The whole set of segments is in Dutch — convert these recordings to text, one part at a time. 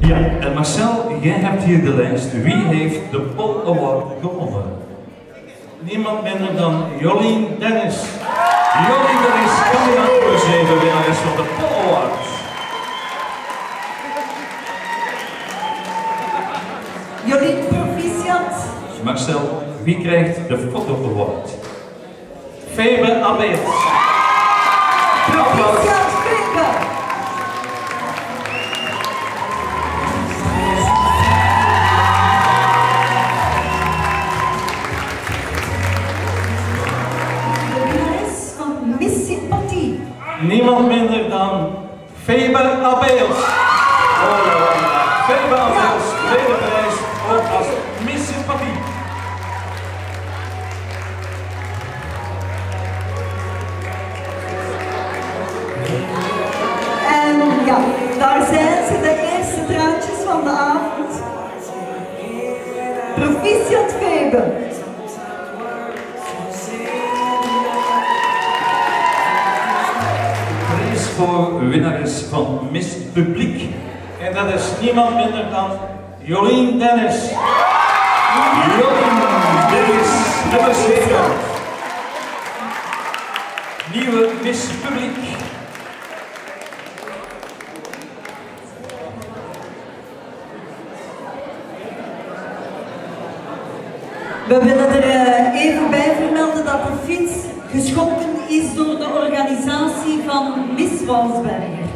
Ja, en Marcel, jij hebt hier de lijst. Wie heeft de Pol Award gewonnen? Niemand minder dan Jolien Dennis. Jolien Dennis, kandidaat nummer 7, winnares van de Pol Award. Jolien proficiat. Marcel, wie krijgt de Foto Award? Febe Abeels. Proficiat Niemand minder dan Febe Abeels. Febe Abeels, tweede prijs, ook als Miss Sympathie. En ja, daar zijn ze, de eerste draadjes van de avond. Proficiat Febe. Voor winnares van Miss Publiek. En dat is niemand minder dan Jolien Dennis. Jolien Dennis, nummer 7. Nieuwe Miss Publiek. We willen er eh, even bij vermelden dat de fiets geschonken is door Miss Walsberger.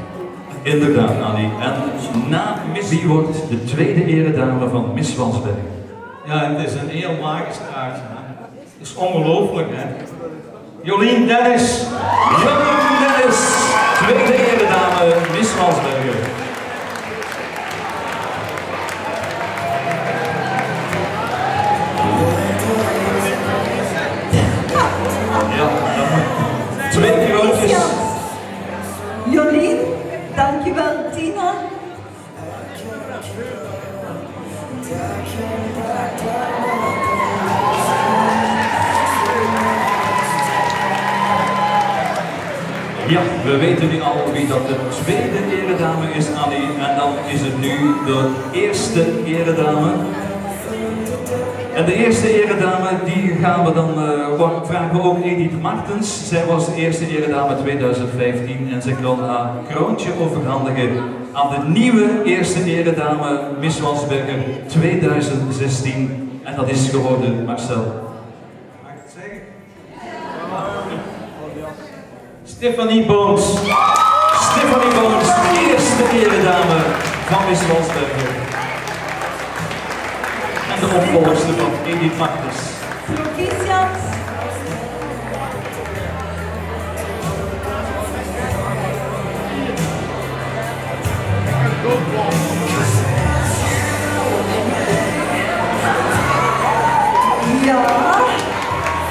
Inderdaad, Annie. En na Miss, wie wordt de tweede eredame van Miss Wansberg? Ja, het is een heel magisch kaartje. Hè. Het is ongelooflijk, hè. Jolien Dennis. Jolien Dennis, tweede Ja, we weten nu al wie dat de tweede eredame is, Annie. En dan is het nu de eerste eredame. En de eerste eredame, die gaan we dan, wa- vragen ook Edith Martens. Zij was de eerste eredame 2015 en zij kan haar kroontje overhandigen aan de nieuwe eerste eredame Miss Wansberger 2016. En dat is geworden Marcel. Mag ik het zeggen? Stephanie Boons. Stephanie Boons, eerste eredame van Miss Wansberger. En de opvolgster van Edith. Proficiat. Ja,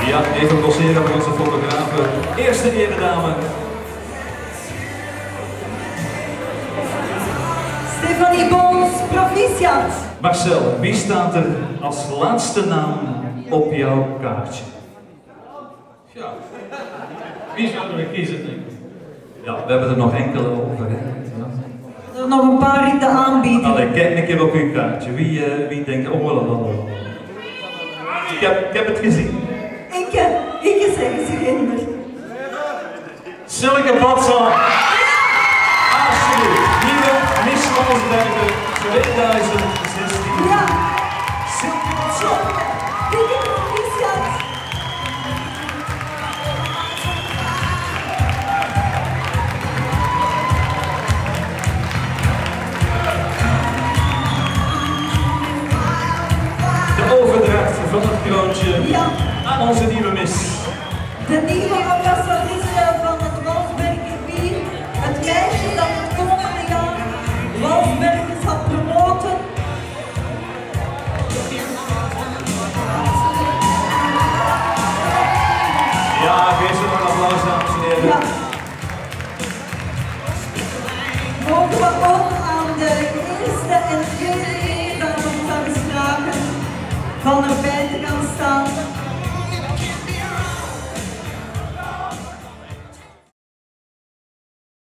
Ja, even doseren voor onze fotografen. Eerste eredame. Stefanie Bons, proficiat. Marcel, wie staat er als laatste naam op jouw kaartje? Ja. Wie zouden we kiezen, denk ik? Ja, we hebben er nog enkele over. Hè? Ja. Er nog een paar in de aanbieding. Allee, kijk een keer op uw kaartje. Wie, eh, wie denkt, oh, wel, wel, wel. Ik heb, ik heb het gezien. Silke Batsal. Alsjeblieft. Nieuwe Miss Walsberger 2016. Ja, dikke proficiat. De overdracht van het kroontje aan onze nieuwe Miss. De nieuwe Ogen, mogen we ook aan de eerste en tweede leden van ons aangespraken van erbij te gaan staan.